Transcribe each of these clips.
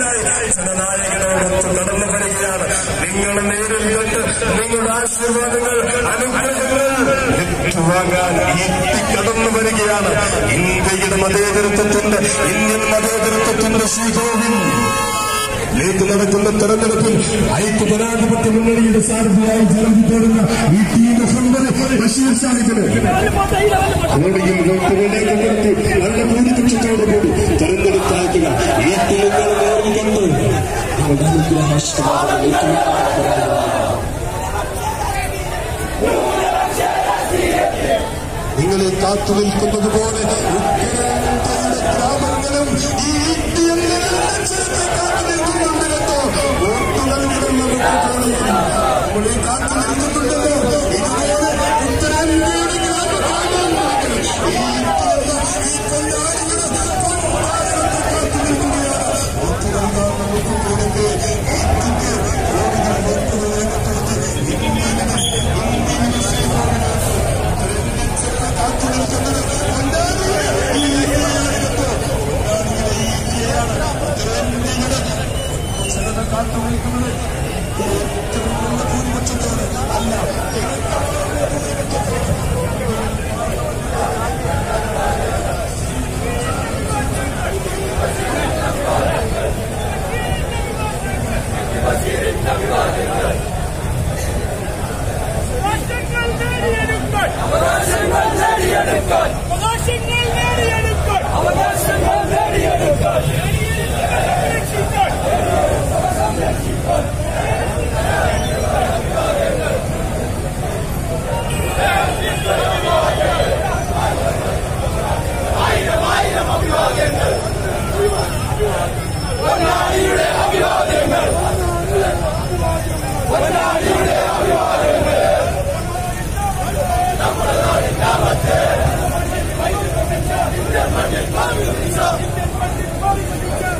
ജനനായകനോടൊത്ത് കടന്നു വരികയാണ് നിങ്ങൾ നേരിൽ കണ്ട് നിങ്ങളുടെ ആശീർവാദങ്ങൾ അനുഗ്രഹങ്ങൾ ഏറ്റുവാങ്ങാൻ കടന്നു വരികയാണ് ഇന്ത്യയുടെ മതേതരത്വത്തിന്റെ ഇന്ത്യൻ മതേതരത്വത്തിന്റെ ശ്രീകോവിൽ ലേക്ക് നടക്കുന്ന തെരഞ്ഞെടുപ്പിൽ ഐക്യജനാധിപത്യ മുന്നണിയുടെ സാരഥിയായി ജലം തേടുന്ന ഈ ടി ബഷീർ സാഹിബിന് കോടിയിൽ വോട്ട് വേണ്ടി നല്ല നിങ്ങളെ കാത്തു നിൽക്കുന്നത് പോലെ ഉത്തരേന്ത്യയുടെ ഗ്രാമങ്ങളും ഈ ഇന്ത്യൻ കാത്തു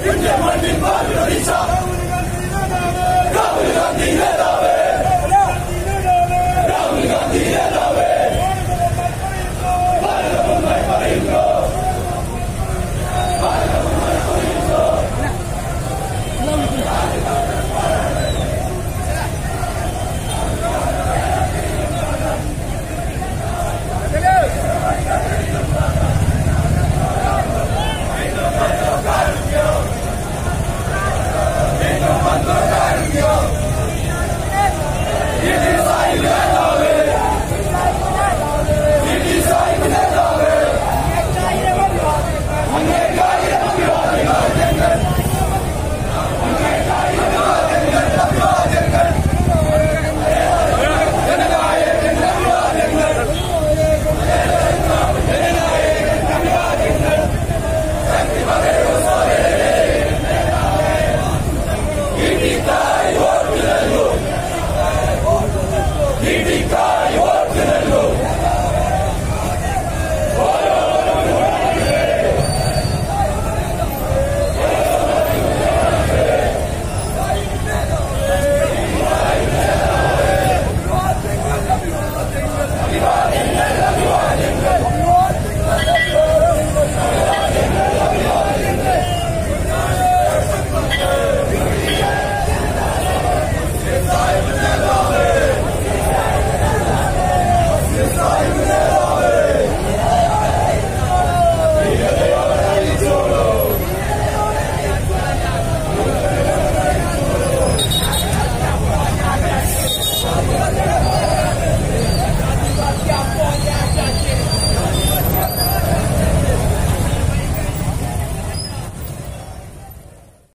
India must be part of the